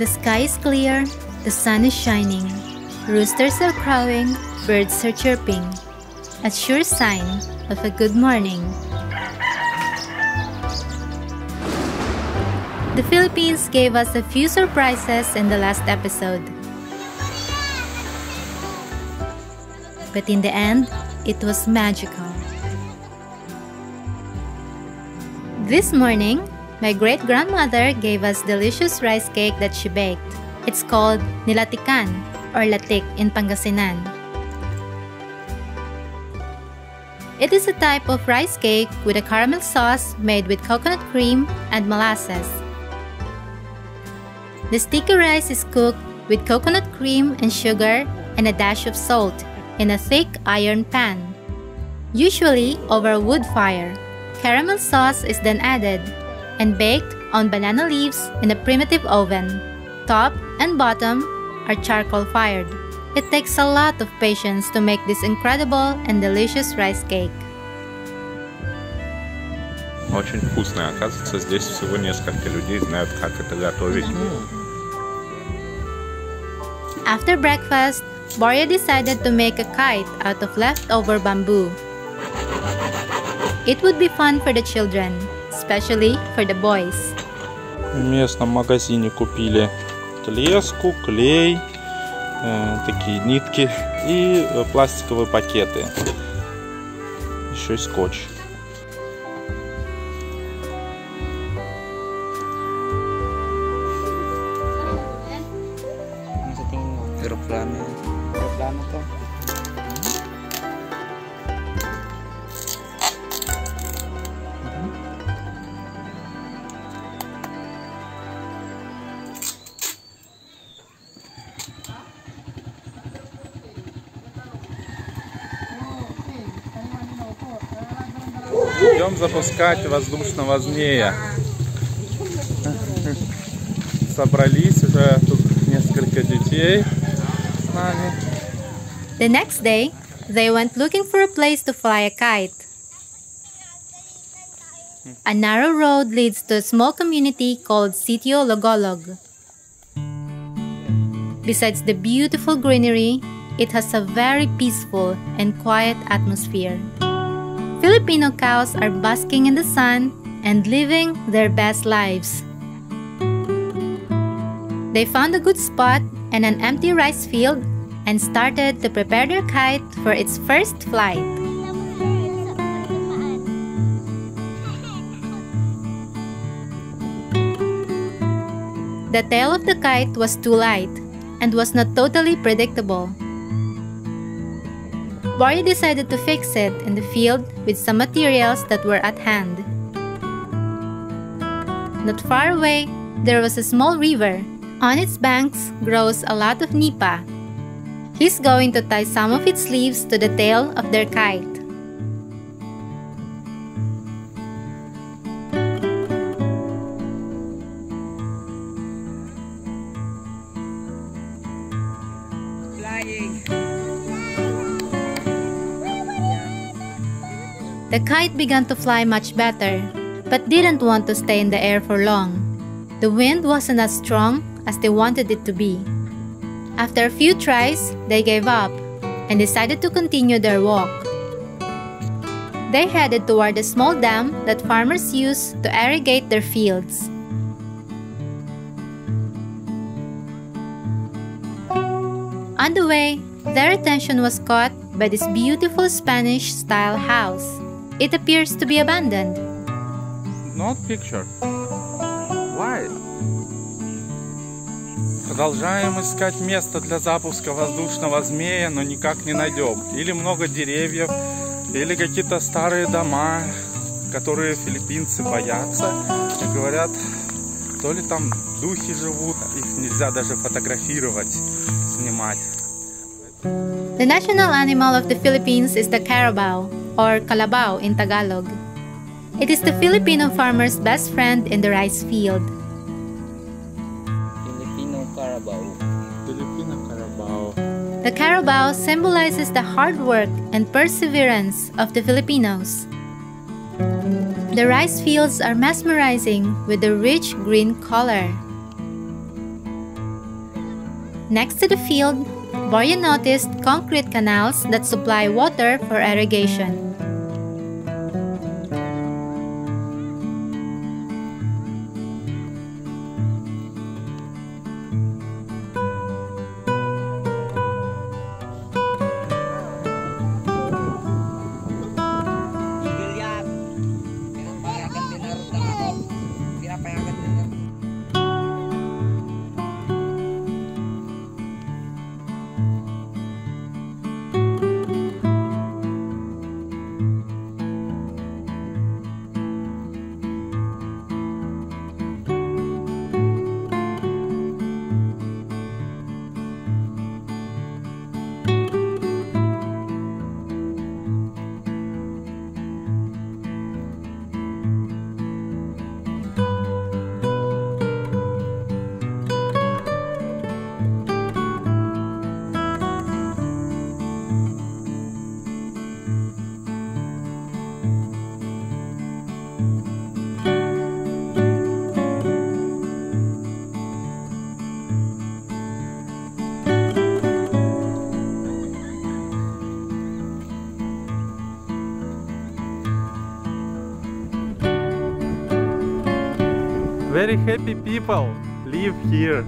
The sky is clear, the sun is shining, roosters are crowing, birds are chirping. A sure sign of a good morning. The Philippines gave us a few surprises in the last episode. But in the end, it was magical. This morning, my great grandmother gave us delicious rice cake that she baked. It's called nilatikan or latik in Pangasinan. It is a type of rice cake with a caramel sauce made with coconut cream and molasses. The sticky rice is cooked with coconut cream and sugar and a dash of salt in a thick iron pan, usually over a wood fire. Caramel sauce is then added and baked on banana leaves in a primitive oven. Top and bottom are charcoal fired. It takes a lot of patience to make this incredible and delicious rice cake. Очень вкусная. Оказывается, здесь всего несколько людей знают, как это готовить. After breakfast, Borya decided to make a kite out of leftover bamboo. It would be fun for the children, Especially for the boys. В местном магазине купили леску, клей, э, такие нитки и э, пластиковые пакеты. Еще и скотч. Идем запускать воздушного змея. Собрались уже тут несколько детей с нами. The next day, they went looking for a place to fly a kite. A narrow road leads to a small community called Sitio Logolog. Besides the beautiful greenery, it has a very peaceful and quiet atmosphere. Filipino cows are basking in the sun and living their best lives. They found a good spot and an empty rice field and started to prepare their kite for its first flight. The tail of the kite was too light and was not totally predictable. Borya decided to fix it in the field with some materials that were at hand. Not far away, there was a small river. On its banks grows a lot of nipa. He's going to tie some of its leaves to the tail of their kite. The kite began to fly much better, but didn't want to stay in the air for long. The wind wasn't as strong as they wanted it to be. After a few tries, they gave up and decided to continue their walk. They headed toward a small dam that farmers use to irrigate their fields. On the way, their attention was caught by this beautiful Spanish style house. It appears to be abandoned. Not picture. Why? Продолжаем искать место для запуска воздушного змея, но никак не найдем. Или много деревьев, или какие-то старые дома, которые филиппинцы боятся. И говорят, то ли там духи живут, их нельзя даже фотографировать, снимать. The national animal of the Philippines is the carabao, or calabau in Tagalog. It is the Filipino farmer's best friend in the rice field. Filipino Carabao. Filipino Carabao. The carabao symbolizes the hard work and perseverance of the Filipinos. The rice fields are mesmerizing with the rich green color. Next to the field, Borya noticed concrete canals that supply water for irrigation. Very happy people live here.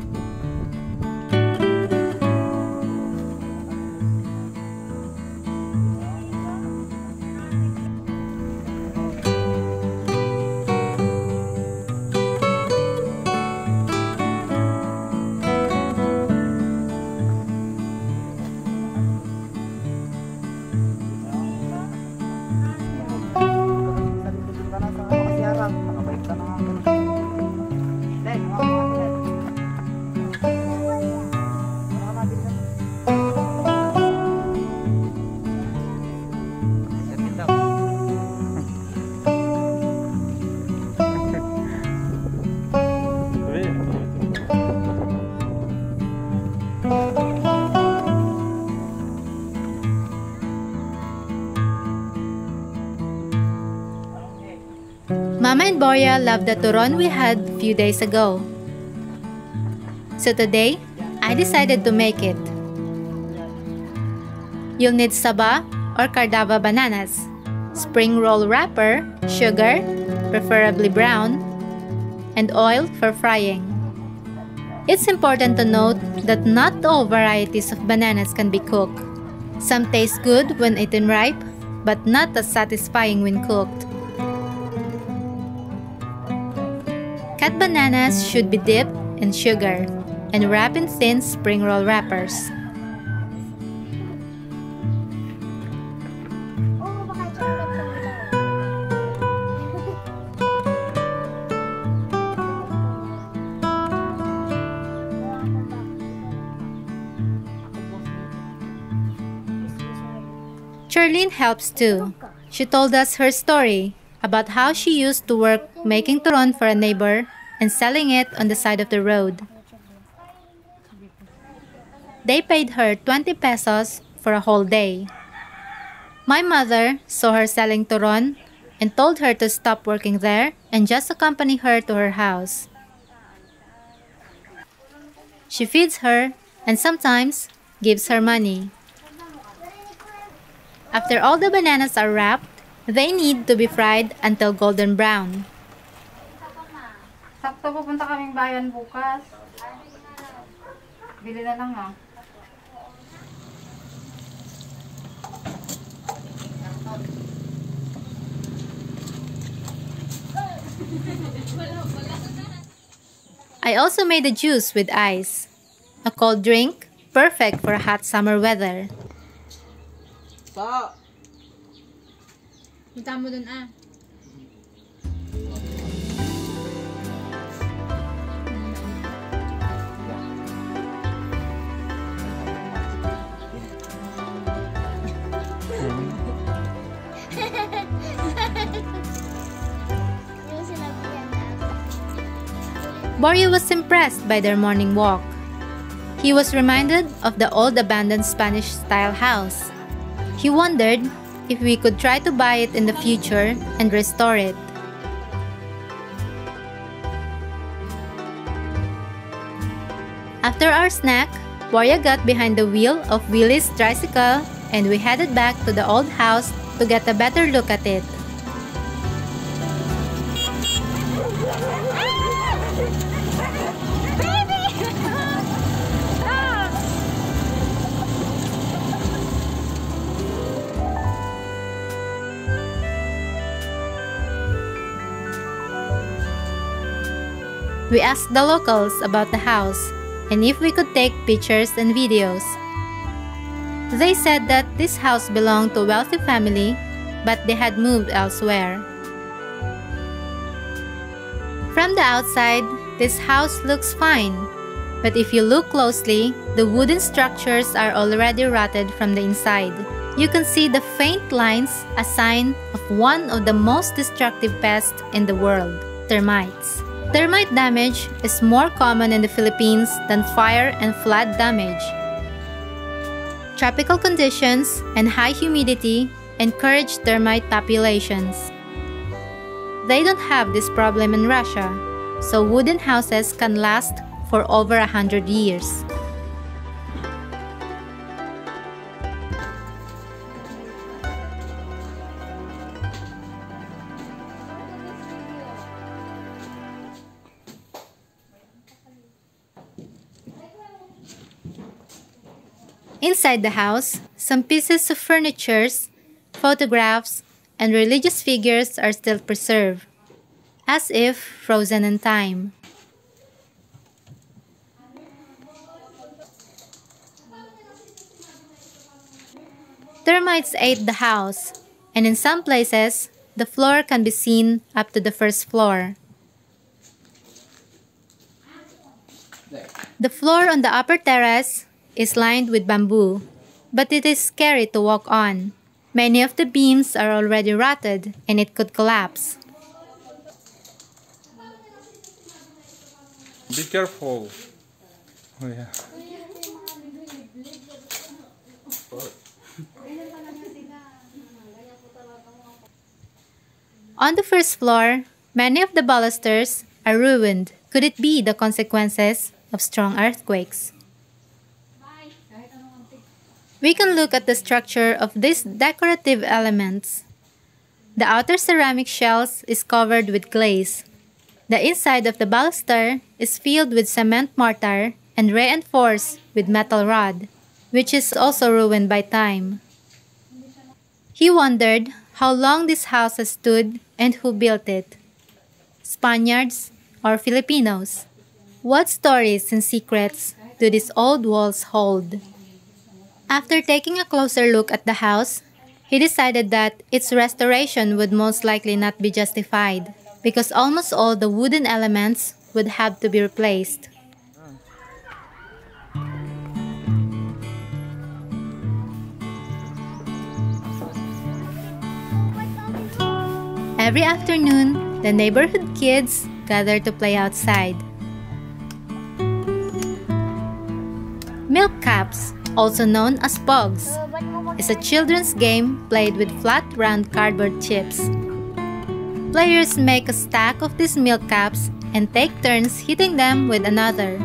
Mama and Borya love the turon we had a few days ago. So today, I decided to make it. You'll need saba or cardaba bananas, spring roll wrapper, sugar, preferably brown, and oil for frying. It's important to note that not all varieties of bananas can be cooked. Some taste good when eaten ripe, but not as satisfying when cooked. Cut bananas should be dipped in sugar and wrapped in thin spring roll wrappers. Charlene helps too. She told us her story about how she used to work making turon for a neighbor and selling it on the side of the road. They paid her 20 pesos for a whole day. My mother saw her selling turon and told her to stop working there and just accompany her to her house. She feeds her and sometimes gives her money. After all the bananas are wrapped, they need to be fried until golden brown. Sakto pupunta kaming bayan bukas. Bili na lang ah. I also made a juice with ice. A cold drink, perfect for hot summer weather. Pa! Punta mo dun ah. Borya was impressed by their morning walk. He was reminded of the old abandoned Spanish style house. He wondered if we could try to buy it in the future and restore it. After our snack, Borya got behind the wheel of Willie's tricycle and we headed back to the old house to get a better look at it. We asked the locals about the house and if we could take pictures and videos. They said that this house belonged to a wealthy family, but they had moved elsewhere. From the outside, this house looks fine, but if you look closely, the wooden structures are already rotted from the inside. You can see the faint lines, a sign of one of the most destructive pests in the world termites. Termite damage is more common in the Philippines than fire and flood damage. Tropical conditions and high humidity encourage termite populations. They don't have this problem in Russia, so wooden houses can last for over a hundred years. Inside the house, some pieces of furniture, photographs, and religious figures are still preserved, as if frozen in time. Termites ate the house, and in some places, the floor can be seen up to the first floor. The floor on the upper terrace is lined with bamboo, but it is scary to walk on. Many of the beams are already rotted and it could collapse. Be careful. Oh, yeah. On the first floor, many of the balusters are ruined. Could it be the consequences of strong earthquakes? We can look at the structure of these decorative elements. The outer ceramic shells is covered with glaze. The inside of the baluster is filled with cement mortar and reinforced with metal rod, which is also ruined by time. He wondered how long this house has stood and who built it. Spaniards or Filipinos? What stories and secrets do these old walls hold? After taking a closer look at the house, he decided that its restoration would most likely not be justified because almost all the wooden elements would have to be replaced. Every afternoon, the neighborhood kids gather to play outside. Milk caps, also known as pogs, is a children's game played with flat round cardboard chips. Players make a stack of these milk caps and take turns hitting them with another.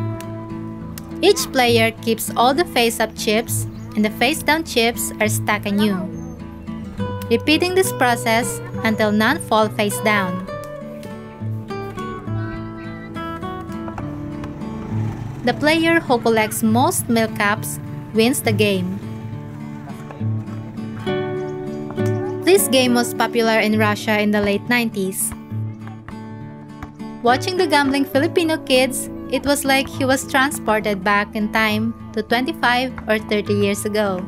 Each player keeps all the face-up chips and the face-down chips are stacked anew. Repeating this process until none fall face down. The player who collects most milk caps wins the game. This game was popular in Russia in the late 90s. Watching the gambling Filipino kids, it was like he was transported back in time to 25 or 30 years ago.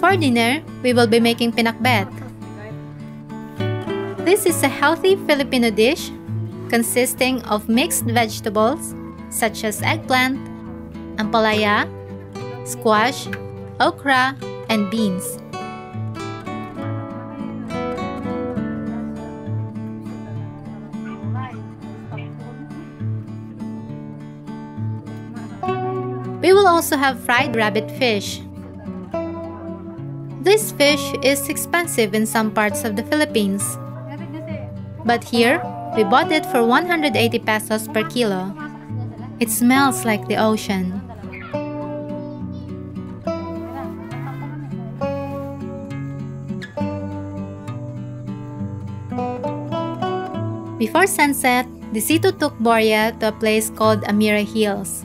For dinner, we will be making pinakbet. This is a healthy Filipino dish consisting of mixed vegetables such as eggplant, ampalaya, squash, okra, and beans. We will also have fried rabbit fish. This fish is expensive in some parts of the Philippines. But here, we bought it for 180 pesos per kilo. It smells like the ocean. Before sunset, Disito took Boria to a place called Amira Hills.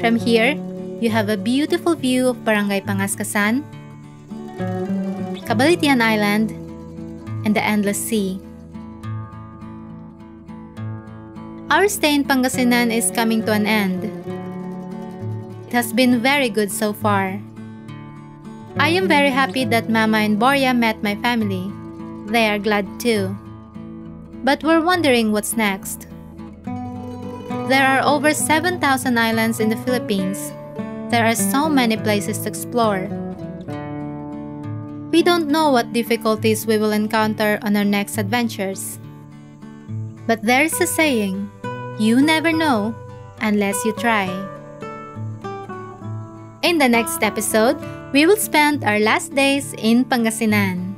From here, you have a beautiful view of Barangay Pangascasan, Cabalitian Island, and the endless sea. Our stay in Pangasinan is coming to an end. It has been very good so far. I am very happy that Mama and Boria met my family. They are glad too. But we're wondering what's next. There are over 7,000 islands in the Philippines. There are so many places to explore. We don't know what difficulties we will encounter on our next adventures. But there's a saying you never know unless you try. In the next episode, we will spend our last days in Pangasinan.